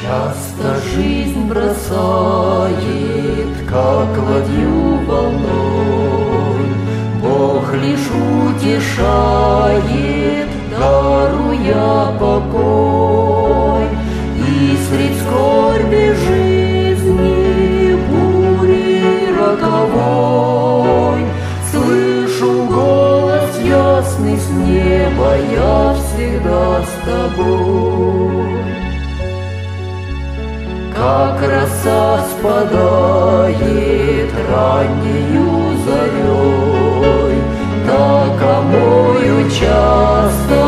Часто жизнь бросает, как ладью волной, Бог лишь утешает, даруя покой. И средь скорби жизни, бури роковой, Слышу голос ясный с неба, я всегда с тобой. Как роса спадает раннею зарей, Так омою часто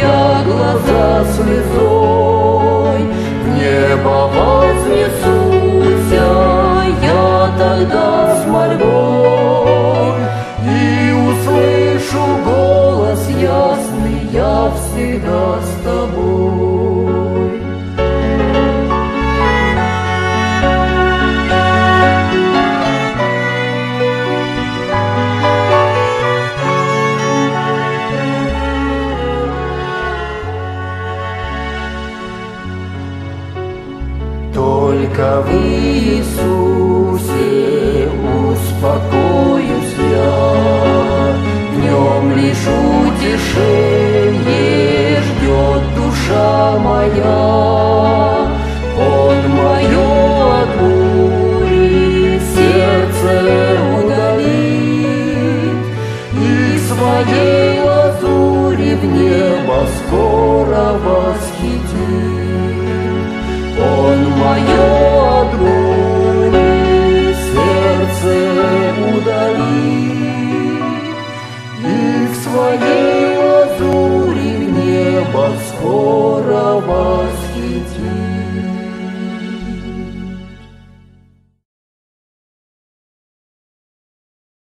я глаза слезой. В небо вознесуся я тогда с мольбой, И услышу голос ясный, я всегда с тобой. Только в Иисусе успокоюсь я, В нем лишь утешение ждет душа моя. Своей лазури в небо скоро